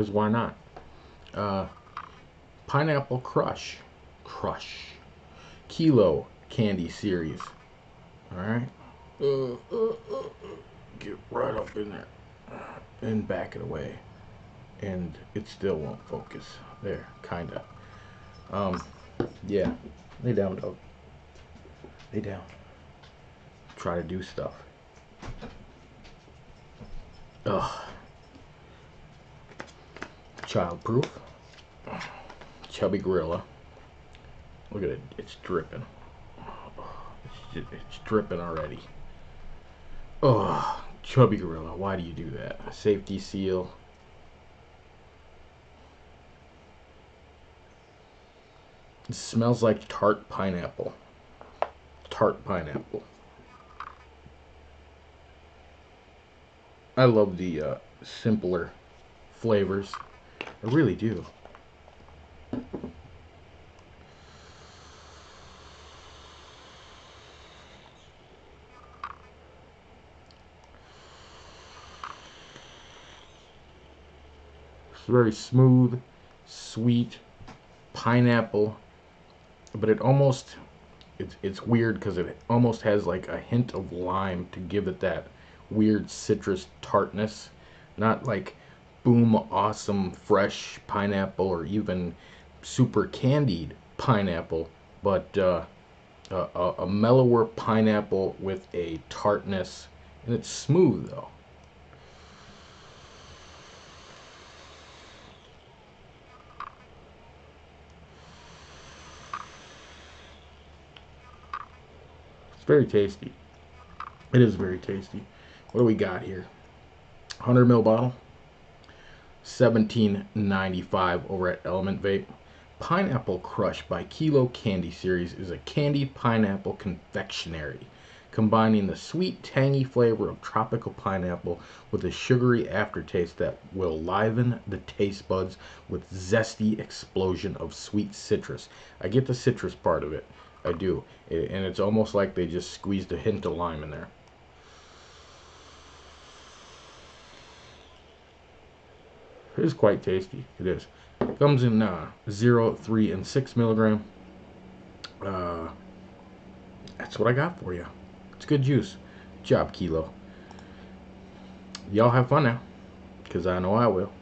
because why not? Uh, Pineapple Crush. Crush. Kilo Candy Series. Alright? Uh, uh, get right up in there. And back it away. And it still won't focus. There, kinda. Um, yeah. Lay down, dog. Lay down. Try to do stuff. Ugh. Childproof. Chubby gorilla. Look at it. It's dripping. It's, dripping already. Oh, chubby gorilla. Why do you do that? Safety seal. It smells like tart pineapple. Tart pineapple. I love the uh, simpler flavors. I really do. It's very smooth, sweet, pineapple, but it almost it's it's weird because it almost has like a hint of lime to give it that weird citrus tartness. Not like boom awesome fresh pineapple or even super candied pineapple, but uh, a, a mellower pineapple with a tartness, and it's smooth though. It's very tasty. It is very tasty. What do we got here? 100 ml bottle. 17.95 over at Element Vape. Pineapple Crush by Kilo Candy Series is a candied pineapple confectionery, combining the sweet, tangy flavor of tropical pineapple with a sugary aftertaste that will liven the taste buds with zesty explosion of sweet citrus. I get the citrus part of it. I do. And it's almost like they just squeezed a hint of lime in there. It is quite tasty. It is. It comes in uh, 0, 3, and 6 milligram. Uh, that's what I got for you. It's good juice. Good job, Kilo. Y'all have fun now. Because I know I will.